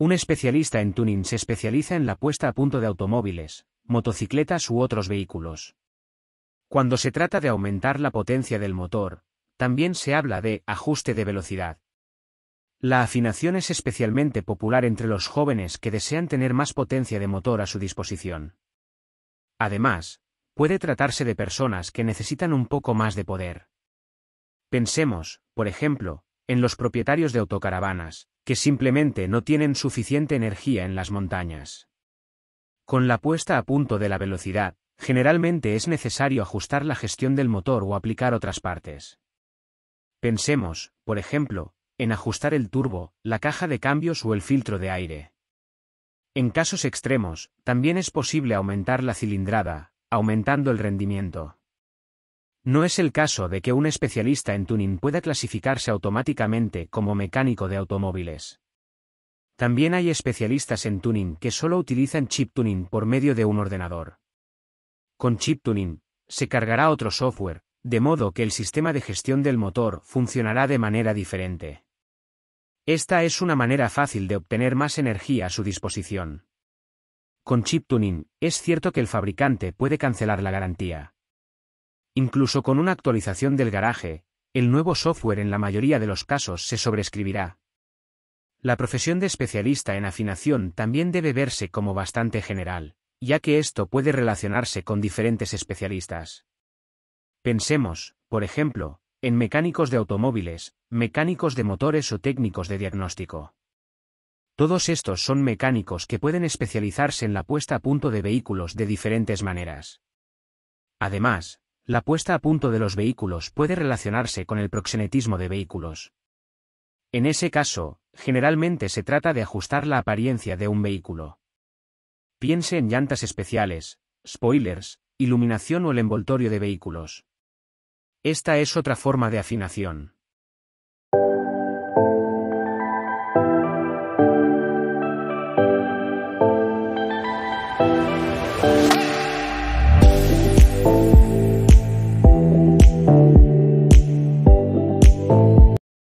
Un especialista en tuning se especializa en la puesta a punto de automóviles, motocicletas u otros vehículos. Cuando se trata de aumentar la potencia del motor, también se habla de ajuste de velocidad. La afinación es especialmente popular entre los jóvenes que desean tener más potencia de motor a su disposición. Además, puede tratarse de personas que necesitan un poco más de poder. Pensemos, por ejemplo, en los propietarios de autocaravanas, que simplemente no tienen suficiente energía en las montañas. Con la puesta a punto de la velocidad, generalmente es necesario ajustar la gestión del motor o aplicar otras partes. Pensemos, por ejemplo, en ajustar el turbo, la caja de cambios o el filtro de aire. En casos extremos, también es posible aumentar la cilindrada, aumentando el rendimiento. No es el caso de que un especialista en tuning pueda clasificarse automáticamente como mecánico de automóviles. También hay especialistas en tuning que solo utilizan chip tuning por medio de un ordenador. Con chip tuning, se cargará otro software, de modo que el sistema de gestión del motor funcionará de manera diferente. Esta es una manera fácil de obtener más energía a su disposición. Con chip tuning, es cierto que el fabricante puede cancelar la garantía. Incluso con una actualización del garaje, el nuevo software en la mayoría de los casos se sobrescribirá. La profesión de especialista en afinación también debe verse como bastante general, ya que esto puede relacionarse con diferentes especialistas. Pensemos, por ejemplo, en mecánicos de automóviles, mecánicos de motores o técnicos de diagnóstico. Todos estos son mecánicos que pueden especializarse en la puesta a punto de vehículos de diferentes maneras. Además, la puesta a punto de los vehículos puede relacionarse con el proxenetismo de vehículos. En ese caso, generalmente se trata de ajustar la apariencia de un vehículo. Piense en llantas especiales, spoilers, iluminación o el envoltorio de vehículos. Esta es otra forma de afinación.